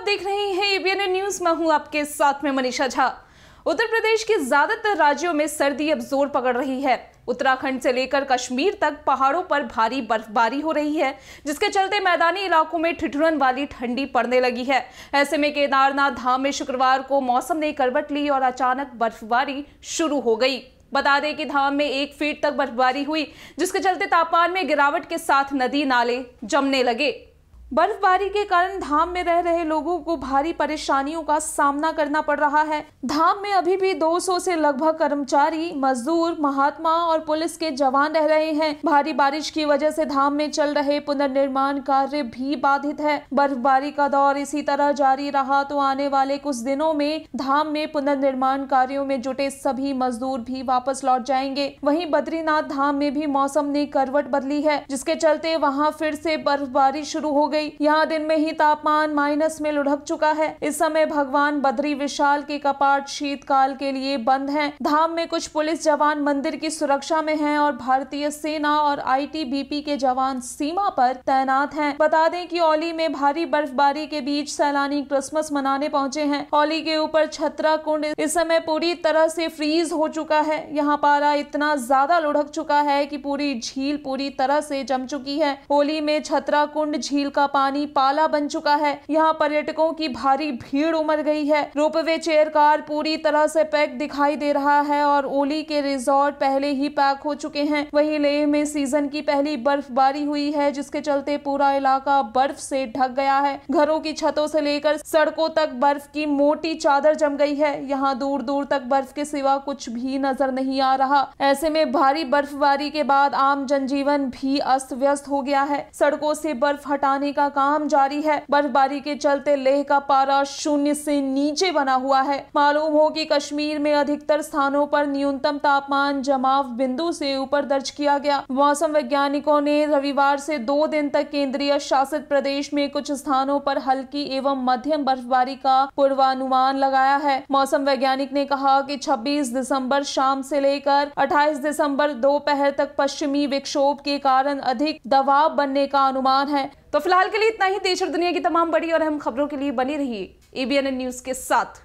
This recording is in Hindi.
आप देख रहे हैं एबीएन न्यूज़ मैं हूँ आपके साथ में मनीषा झा। उत्तर प्रदेश के ज़्यादातर राज्यों में सर्दी अब ज़ोर पकड़ रही है। उत्तराखंड से लेकर कश्मीर तक पहाड़ों पर भारी बर्फबारी हो रही है, जिसके चलते मैदानी इलाकों में ठिठुरन वाली ठंडी पड़ने लगी है। ऐसे में केदारनाथ धाम में शुक्रवार को मौसम ने करवट ली और अचानक बर्फबारी शुरू हो गई। बता दें कि धाम में एक फीट तक बर्फबारी हुई, जिसके चलते तापमान में गिरावट के साथ नदी नाले जमने लगे। बर्फबारी के कारण धाम में रह रहे लोगों को भारी परेशानियों का सामना करना पड़ रहा है। धाम में अभी भी 200 से लगभग कर्मचारी, मजदूर, महात्मा और पुलिस के जवान रह रहे हैं। भारी बारिश की वजह से धाम में चल रहे पुनर्निर्माण कार्य भी बाधित है। बर्फबारी का दौर इसी तरह जारी रहा तो आने वाले कुछ दिनों में धाम में पुनर्निर्माण कार्यो में जुटे सभी मजदूर भी वापस लौट जाएँगे। वही बद्रीनाथ धाम में भी मौसम ने करवट बदली है, जिसके चलते वहाँ फिर से बर्फबारी शुरू हो गई। गई। यहाँ दिन में ही तापमान माइनस में लुढ़क चुका है। इस समय भगवान बद्री विशाल के कपाट शीतकाल के लिए बंद हैं। धाम में कुछ पुलिस जवान मंदिर की सुरक्षा में हैं और भारतीय सेना और आईटीबीपी के जवान सीमा पर तैनात हैं। बता दें कि ओली में भारी बर्फबारी के बीच सैलानी क्रिसमस मनाने पहुँचे हैं। ओली के ऊपर छतरा कुंड इस समय पूरी तरह से फ्रीज हो चुका है। यहाँ पारा इतना ज़्यादा लुढ़क चुका है कि पूरी झील पूरी तरह से जम चुकी है। होली में छतरा कुंड झील का पानी पाला बन चुका है। यहाँ पर्यटकों की भारी भीड़ उमड़ गई है। रोपवे चेयर कार पूरी तरह से पैक दिखाई दे रहा है और ओली के रिजॉर्ट पहले ही पैक हो चुके हैं। वही लेह में सीज़न की पहली बर्फबारी हुई है, जिसके चलते पूरा इलाका बर्फ़ से ढक गया है। घरों की छतों से लेकर सड़कों तक बर्फ़ की मोटी चादर जम गई है। यहाँ दूर दूर तक बर्फ़ के सिवा कुछ भी नज़र नहीं आ रहा। ऐसे में भारी बर्फबारी के बाद आम जनजीवन भी अस्त व्यस्त हो गया है। सड़कों से बर्फ़ हटाने का का काम जारी है। बर्फबारी के चलते लेह का पारा शून्य से नीचे बना हुआ है। मालूम हो कि कश्मीर में अधिकतर स्थानों पर न्यूनतम तापमान जमाव बिंदु से ऊपर दर्ज किया गया। मौसम वैज्ञानिकों ने रविवार से दो दिन तक केंद्रीय शासित प्रदेश में कुछ स्थानों पर हल्की एवं मध्यम बर्फबारी का पूर्वानुमान लगाया है। मौसम वैज्ञानिक ने कहा कि 26 दिसंबर शाम से लेकर 28 दिसंबर दोपहर तक पश्चिमी विक्षोभ के कारण अधिक दबाव बनने का अनुमान है। तो फ़िलहाल के लिए इतना ही। देश और दुनिया की तमाम बड़ी और अहम खबरों के लिए बनी रहिए एबीएन न्यूज़ के साथ।